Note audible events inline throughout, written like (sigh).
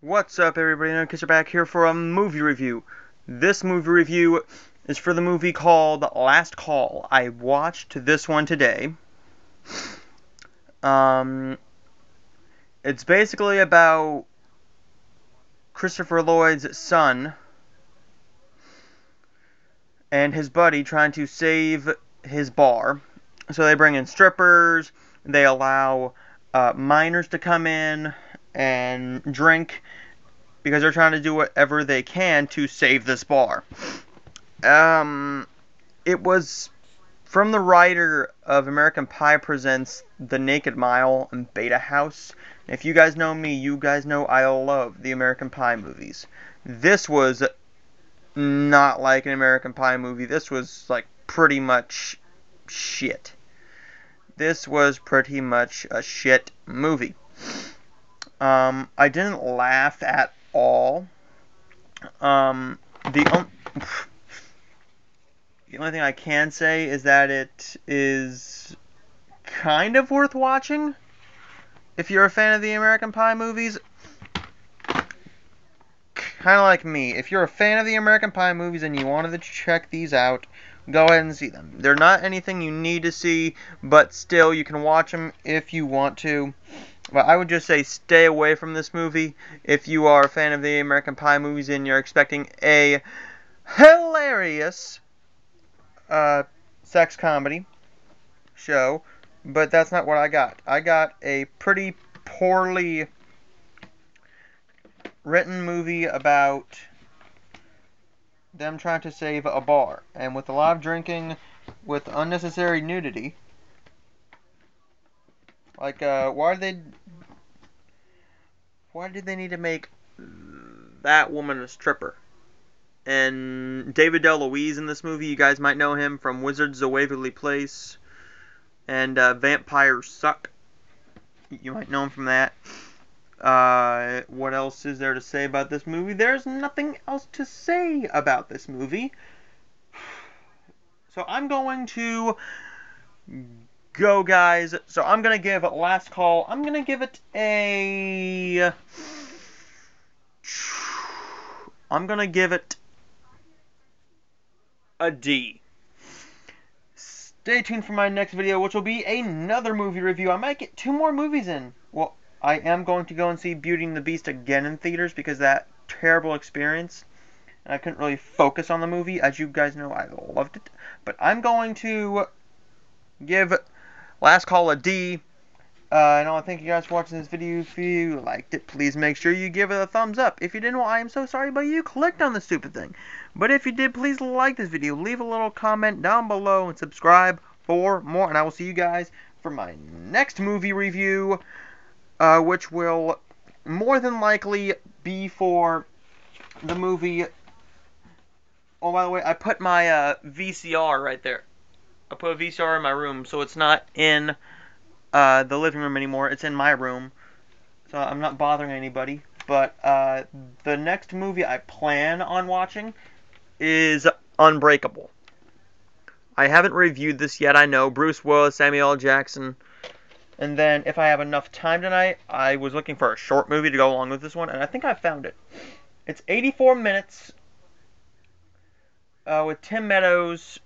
What's up, everybody? Noah back here for a movie review. This movie review is for the movie called Last Call. I watched this one today. Um, it's basically about Christopher Lloyd's son and his buddy trying to save his bar. So they bring in strippers, they allow uh, minors to come in and drink because they're trying to do whatever they can to save this bar. Um, it was from the writer of American Pie Presents The Naked Mile and Beta House. If you guys know me, you guys know I love the American Pie movies. This was not like an American Pie movie. This was like pretty much shit. This was pretty much a shit movie. Um, I didn't laugh at all. Um, the (sighs) the only thing I can say is that it is kind of worth watching if you're a fan of the American Pie movies. Kind of like me. If you're a fan of the American Pie movies and you wanted to check these out, go ahead and see them. They're not anything you need to see, but still, you can watch them if you want to. But I would just say stay away from this movie if you are a fan of the American Pie movies and you're expecting a hilarious uh, sex comedy show. But that's not what I got. I got a pretty poorly written movie about them trying to save a bar. And with a lot of drinking, with unnecessary nudity. Like, uh, why they... Why did they need to make that woman a stripper? And David DeLuise in this movie, you guys might know him from Wizards of Waverly Place and uh, Vampires Suck. You might know him from that. Uh, what else is there to say about this movie? There's nothing else to say about this movie. (sighs) So I'm going to go, guys. So I'm going to give last call. I'm going to give it a. I'm going to give it a D. Stay tuned for my next video, which will be another movie review. I might get two more movies in. Well, I am going to go and see Beauty and the Beast again in theaters because that terrible experience. And I couldn't really focus on the movie. As you guys know, I loved it. But I'm going to give Last Call a D. Uh, and I want to thank you guys for watching this video. If you liked it, please make sure you give it a thumbs up. If you didn't, well, I am so sorry, but you clicked on the stupid thing. But if you did, please like this video. Leave a little comment down below and subscribe for more. And I will see you guys for my next movie review, uh, which will more than likely be for the movie. Oh, by the way, I put my uh, VCR right there. I put a VCR in my room, so it's not in uh, the living room anymore. It's in my room, so I'm not bothering anybody. But uh, the next movie I plan on watching is Unbreakable. I haven't reviewed this yet. I know Bruce Willis, Samuel L. Jackson, and then if I have enough time tonight, I was looking for a short movie to go along with this one, and I think I found it. It's 84 minutes uh, with Tim Meadows,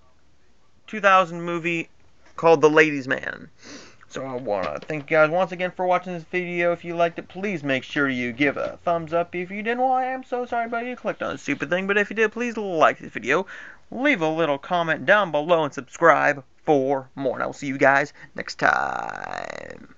2000 movie called The Ladies Man. So I want to thank you guys once again for watching this video. If you liked it, please make sure you give a thumbs up. If you didn't, well, I am so sorry but you clicked on a stupid thing. But if you did, please like this video. Leave a little comment down below and subscribe for more. And I will see you guys next time.